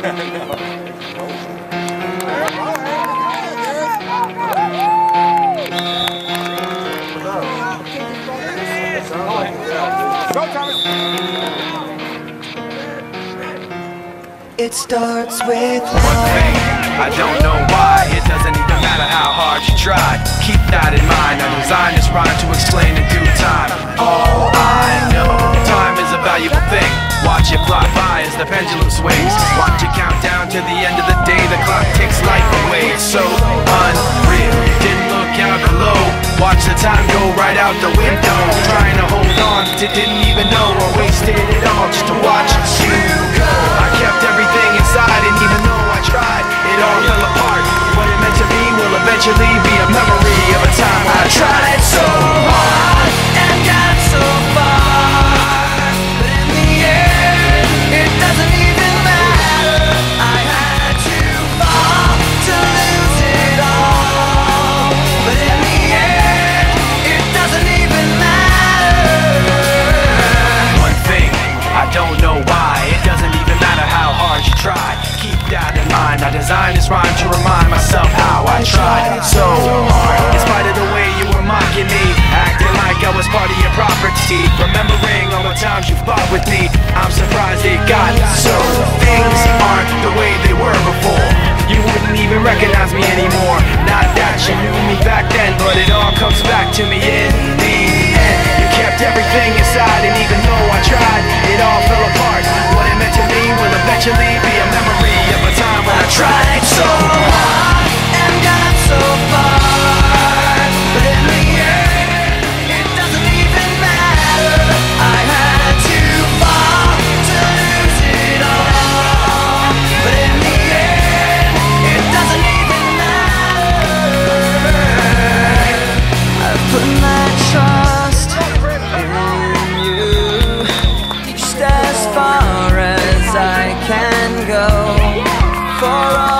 It starts with one thing. I don't know why. It doesn't even matter how hard you try. Keep that in mind. I designed this rhyme to explain in due time. All I know, time is a valuable thing. Watch it fly by as the pendulum swings. Watch it count down to the end of the day. The clock takes life away. It's so unreal. Didn't look out below. Watch the time go right out the window. Trying to hold on to didn't even know I wasted it all just to watch Rhyme to remind myself how I tried so hard. In spite of the way you were mocking me, acting like I was part of your property. Remembering all the times you fought with me, I'm surprised it got so. Things aren't the way they were before. You wouldn't even recognize me anymore. Not that you knew me back then, but it all comes back to me in For all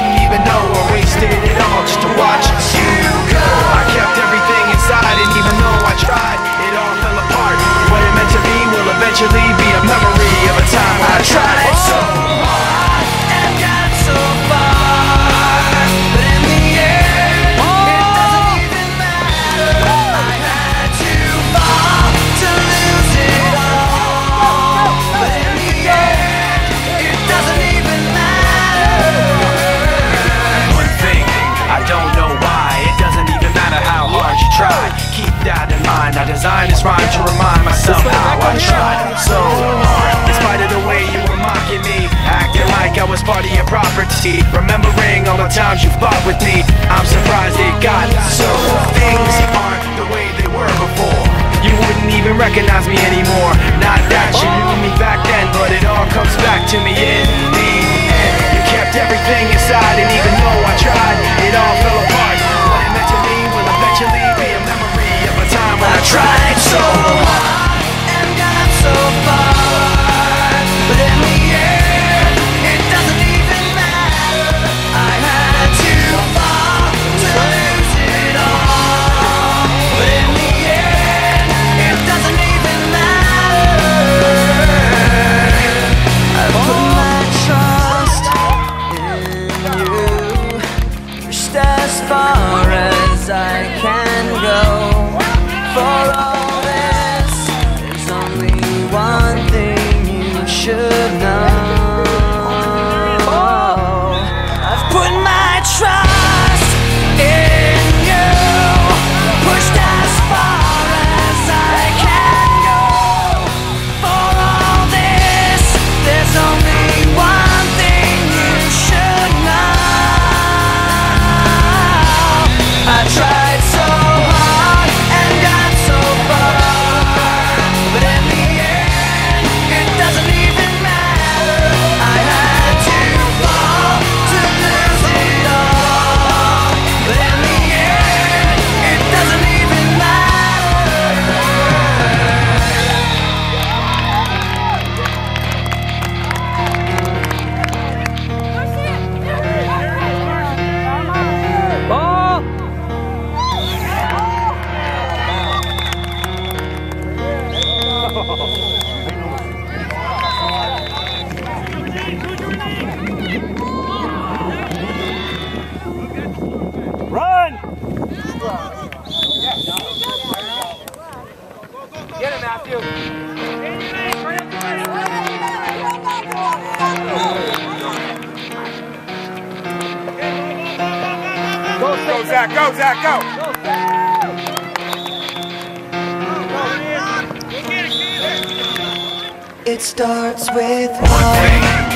property. Remembering all the times you fought with me. I'm surprised it got so Things aren't the way they were before. You wouldn't even recognize me anymore. Not that you knew me back then But it all comes back to me in the end. You kept everything inside And far as I can go Run! Get him, Matthew Go, Zach, go, Zach, go! It starts with one one. thing.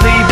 everything